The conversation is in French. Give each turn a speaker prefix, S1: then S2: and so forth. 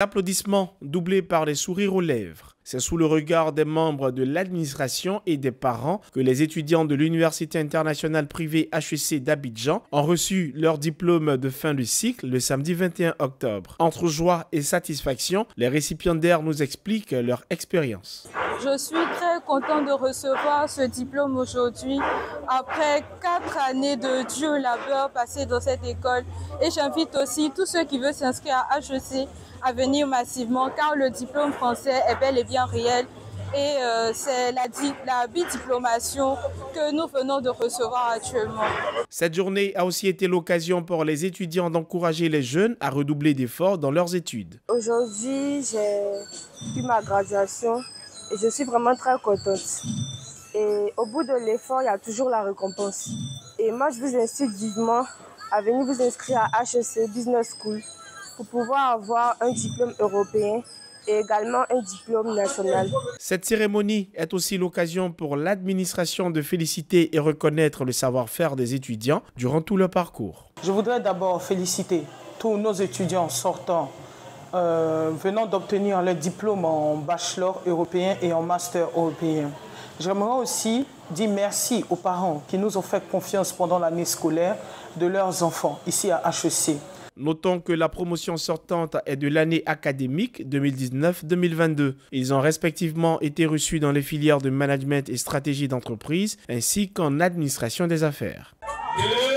S1: Applaudissements doublés par les sourires aux lèvres. C'est sous le regard des membres de l'administration et des parents que les étudiants de l'Université internationale privée HEC d'Abidjan ont reçu leur diplôme de fin de cycle le samedi 21 octobre. Entre joie et satisfaction, les récipiendaires nous expliquent leur expérience.
S2: Je suis très content de recevoir ce diplôme aujourd'hui après quatre années de Dieu labeur passé dans cette école et j'invite aussi tous ceux qui veulent s'inscrire à HEC à venir massivement car le diplôme français est bel et bien réel et euh, c'est la, la bidiplomation que nous venons de recevoir actuellement.
S1: Cette journée a aussi été l'occasion pour les étudiants d'encourager les jeunes à redoubler d'efforts dans leurs études.
S3: Aujourd'hui, j'ai eu ma graduation et je suis vraiment très contente. Et au bout de l'effort, il y a toujours la récompense. Et moi, je vous incite vivement à venir vous inscrire à HEC Business School pour pouvoir avoir un diplôme européen et également un diplôme national.
S1: Cette cérémonie est aussi l'occasion pour l'administration de féliciter et reconnaître le savoir-faire des étudiants durant tout leur parcours.
S4: Je voudrais d'abord féliciter tous nos étudiants sortants euh, venant d'obtenir leur diplôme en bachelor européen et en master européen. J'aimerais aussi dire merci aux parents qui nous ont fait confiance pendant l'année scolaire de leurs enfants ici à HEC.
S1: Notons que la promotion sortante est de l'année académique 2019-2022. Ils ont respectivement été reçus dans les filières de management et stratégie d'entreprise ainsi qu'en administration des affaires. Deux,